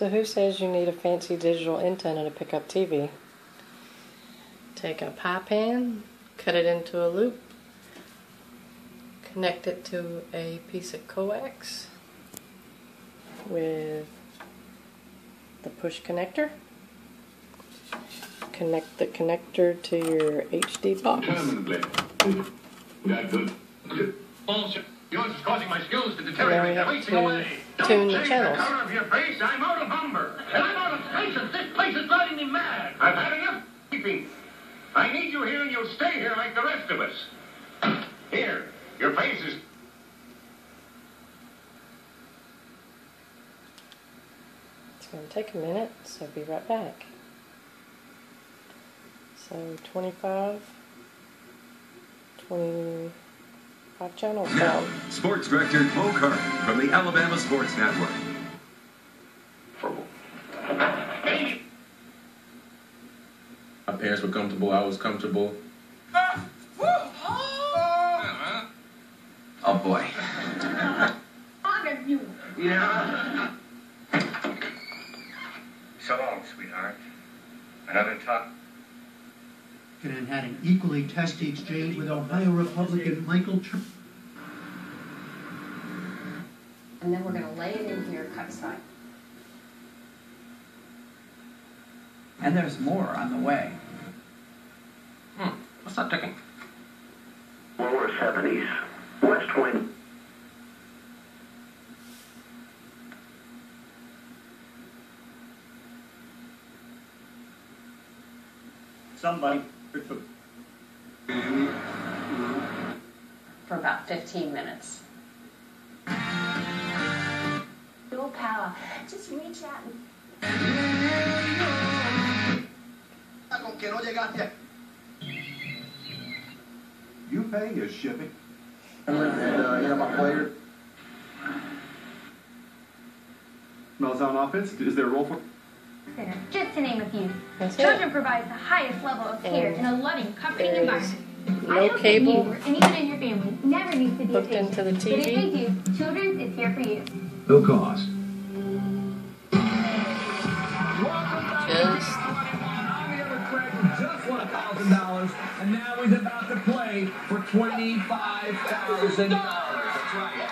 So who says you need a fancy digital antenna to pick up TV? Take a pie pan, cut it into a loop, connect it to a piece of coax with the push connector. Connect the connector to your HD box. Permanently. That good. Bullshit. Yours is causing my skills to deteriorate. They're wasting away. tune the Don't channels. the I'm out of patience. This place is driving me mad. I've had enough sleeping. I need you here and you'll stay here like the rest of us. Here, your face is... It's going to take a minute, so be right back. So 25, 25 channels Now, down. Sports Director Bo Carter from the Alabama Sports Network. Hey, My parents were comfortable. I was comfortable. Oh boy. yeah. So long, sweetheart. Another talk. and had an equally testy exchange with Ohio Republican Michael Trump. And then we're gonna lay it in here cut side. And there's more on the way. What's that ticking? Lower 70s. West wind. Somebody. for about 15 minutes. Your power. Just reach out and You pay your shipping. And uh, I'm a player. Smells on offense. Is there a role for? Center, just to name a few. That's it. Children provides the highest level of care in a loving, comforting There is environment. I no hope that cable you or anyone in your family never needs to be a hooked patient. into the But if TV. they do, Children's is here for you. No cost. Just just $1,000, and now he's about to play away for $25,000. That's right.